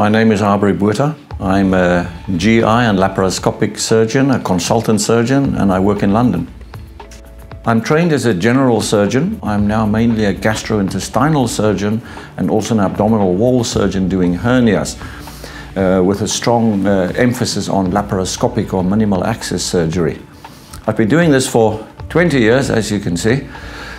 My name is Abrie Botha. I'm a GI and laparoscopic surgeon, a consultant surgeon, and I work in London. I'm trained as a general surgeon. I'm now mainly a gastrointestinal surgeon and also an abdominal wall surgeon doing hernias uh, with a strong uh, emphasis on laparoscopic or minimal access surgery. I've been doing this for 20 years, as you can see.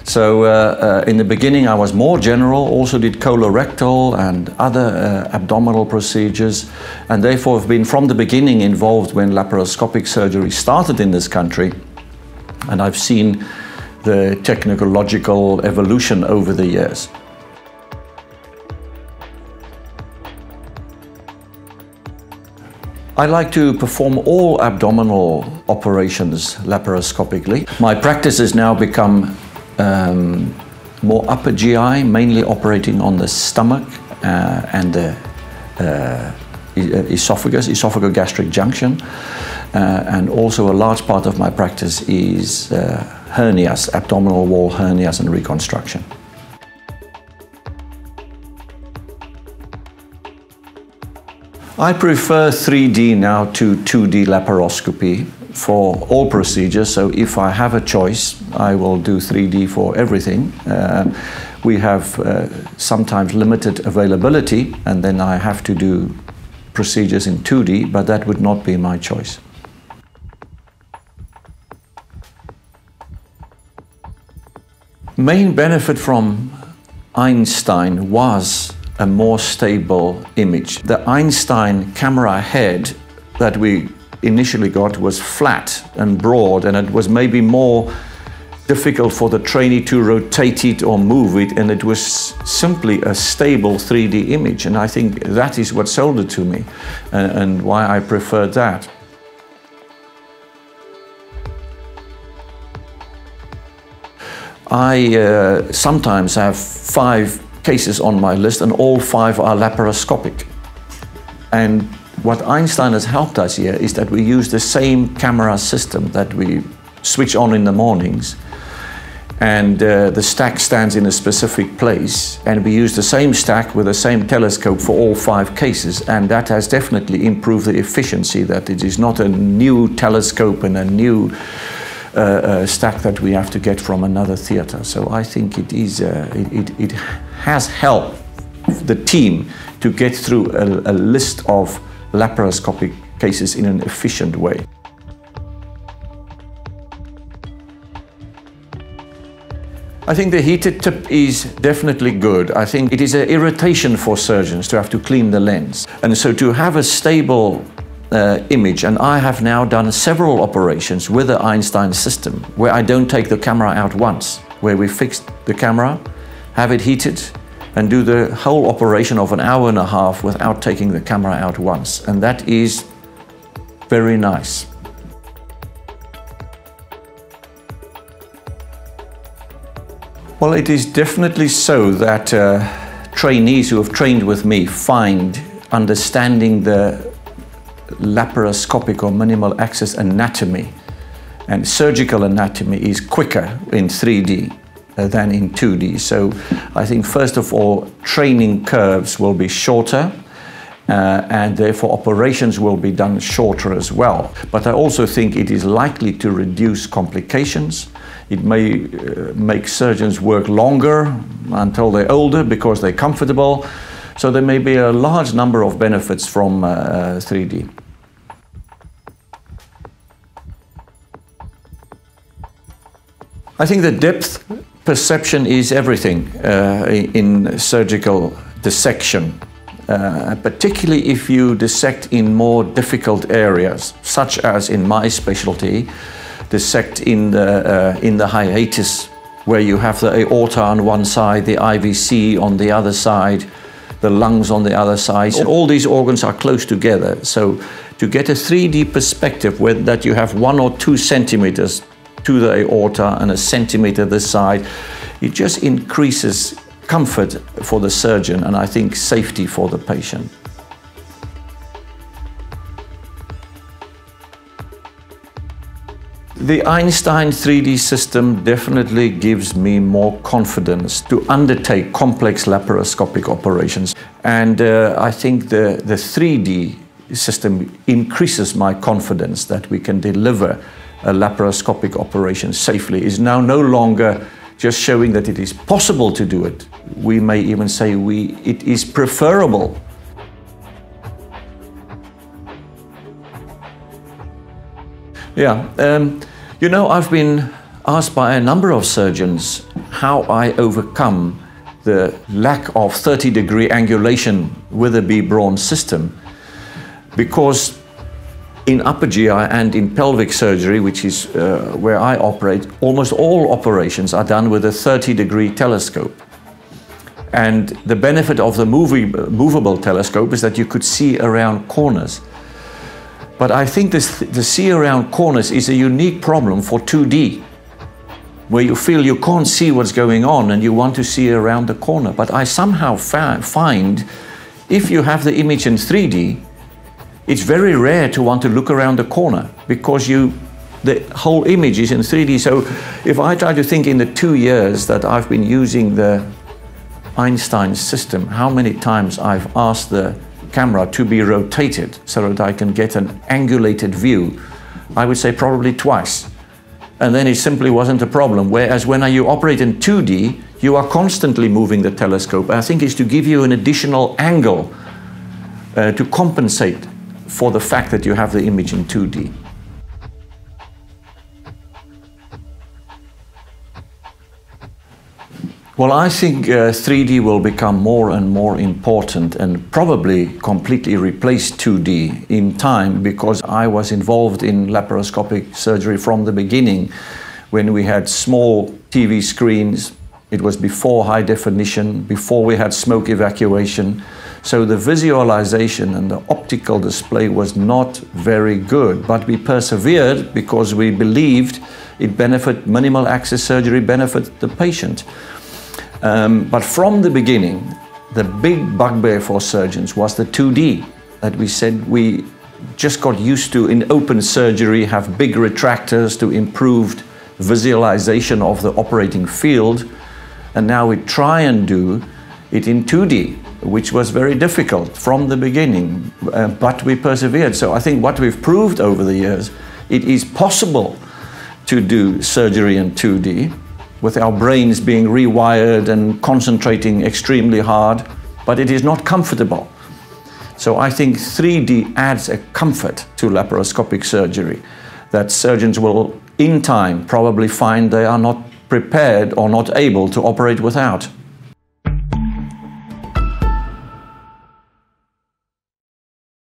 So uh, uh, in the beginning I was more general, also did colorectal and other uh, abdominal procedures and therefore have been from the beginning involved when laparoscopic surgery started in this country and I've seen the technological evolution over the years. I like to perform all abdominal operations laparoscopically. My practice has now become um, more upper GI, mainly operating on the stomach uh, and the uh, esophagus, esophagogastric junction. Uh, and also a large part of my practice is uh, hernias, abdominal wall hernias and reconstruction. I prefer 3D now to 2D laparoscopy for all procedures. So if I have a choice, I will do 3D for everything. Uh, we have uh, sometimes limited availability and then I have to do procedures in 2D, but that would not be my choice. Main benefit from Einstein was a more stable image. The Einstein camera head that we initially got was flat and broad and it was maybe more difficult for the trainee to rotate it or move it and it was simply a stable 3D image and I think that is what sold it to me and, and why I preferred that. I uh, sometimes have five cases on my list and all five are laparoscopic. And what Einstein has helped us here is that we use the same camera system that we switch on in the mornings and uh, the stack stands in a specific place and we use the same stack with the same telescope for all five cases and that has definitely improved the efficiency that it is not a new telescope and a new uh, uh, stack that we have to get from another theater. So I think it is uh, it, it, it has helped the team to get through a, a list of laparoscopic cases in an efficient way. I think the heated tip is definitely good. I think it is an irritation for surgeons to have to clean the lens. And so to have a stable uh, image, and I have now done several operations with the Einstein system where I don't take the camera out once, where we fix the camera, have it heated, and do the whole operation of an hour and a half without taking the camera out once. And that is very nice. Well, it is definitely so that uh, trainees who have trained with me find understanding the laparoscopic or minimal access anatomy and surgical anatomy is quicker in 3D uh, than in 2D. So I think first of all, training curves will be shorter uh, and therefore operations will be done shorter as well. But I also think it is likely to reduce complications. It may uh, make surgeons work longer until they're older because they're comfortable. So there may be a large number of benefits from 3D. Uh, think the depth perception is everything uh, in surgical dissection, uh, particularly if you dissect in more difficult areas, such as in my specialty, dissect in the, uh, in the hiatus, where you have the aorta on one side, the IVC on the other side, the lungs on the other side. And all these organs are close together. So to get a 3D perspective where that you have one or two centimeters to the aorta and a centimeter this side. It just increases comfort for the surgeon and I think safety for the patient. The Einstein 3D system definitely gives me more confidence to undertake complex laparoscopic operations. And uh, I think the, the 3D system increases my confidence that we can deliver a laparoscopic operation safely. Is now no longer just showing that it is possible to do it. We may even say we, it is preferable Yeah, um, you know, I've been asked by a number of surgeons how I overcome the lack of 30 degree angulation with the B. Braun system because in upper GI and in pelvic surgery, which is uh, where I operate, almost all operations are done with a 30 degree telescope. And the benefit of the movie, movable telescope is that you could see around corners. But I think this, the see around corners is a unique problem for 2D, where you feel you can't see what's going on and you want to see around the corner. But I somehow find if you have the image in 3D, it's very rare to want to look around the corner because you the whole image is in 3D. So if I try to think in the two years that I've been using the Einstein system, how many times I've asked the camera to be rotated so that I can get an angulated view, I would say probably twice. And then it simply wasn't a problem. Whereas when you operate in 2D, you are constantly moving the telescope. I think it's to give you an additional angle uh, to compensate for the fact that you have the image in 2D. Well, I think uh, 3D will become more and more important and probably completely replace 2D in time because I was involved in laparoscopic surgery from the beginning when we had small TV screens. It was before high definition, before we had smoke evacuation. So the visualization and the optical display was not very good, but we persevered because we believed it benefit minimal access surgery, benefit the patient. Um, but from the beginning, the big bugbear for surgeons was the 2D that we said we just got used to in open surgery, have big retractors to improved visualization of the operating field. And now we try and do it in 2D, which was very difficult from the beginning, uh, but we persevered. So I think what we've proved over the years, it is possible to do surgery in 2D with our brains being rewired and concentrating extremely hard, but it is not comfortable. So I think 3D adds a comfort to laparoscopic surgery that surgeons will, in time, probably find they are not prepared or not able to operate without.